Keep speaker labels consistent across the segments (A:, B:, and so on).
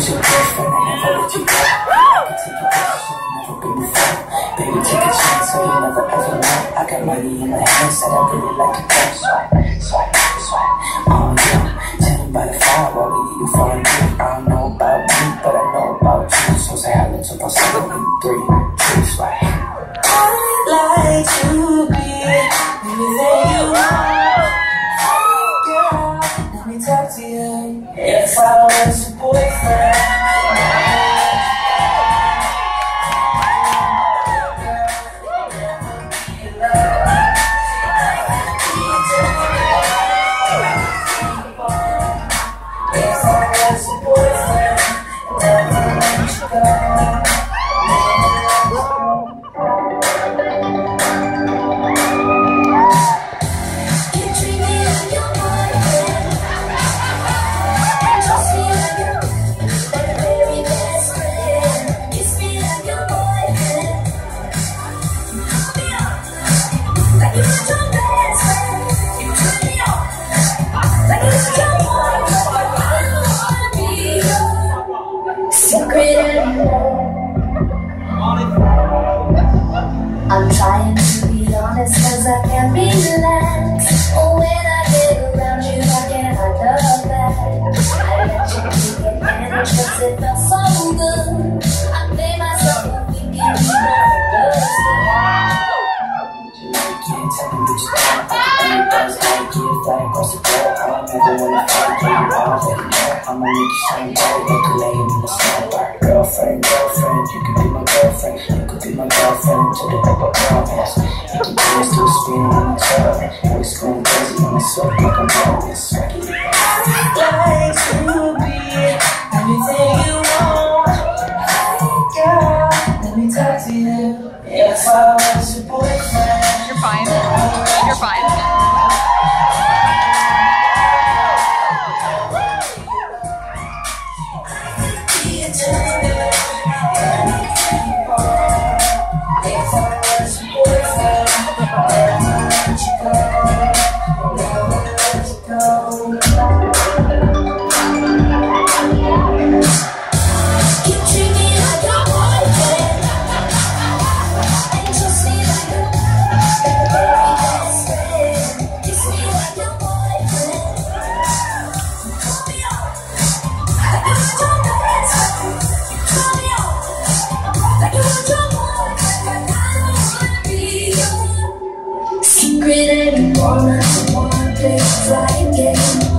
A: I you. I before. Baby, take a chance, so you. I got money in my hands that I really like to. Swipe, swipe, swipe. By we eating for don't know about but I know about you. So say hello to my let I'ma make you shine bright, like a lane in the sniper. Girlfriend, girlfriend, you could be my girlfriend. You could be my girlfriend until the double promise. You can dance to a spin on the top. Always going crazy on the soap like I'm bonus. Like to You let me yeah.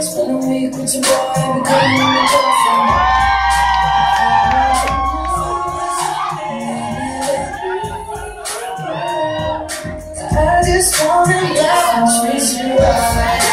A: Spend a week with your boy, become your just wanna love you right.